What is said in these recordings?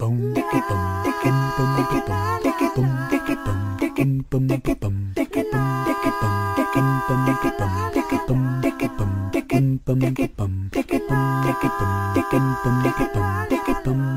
Bum, bum,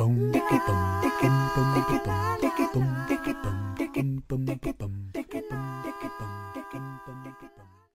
Boom. um.